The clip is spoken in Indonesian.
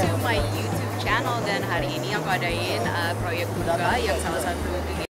to my YouTube channel. Dan hari ini aku adain uh, proyek juga yang salah satu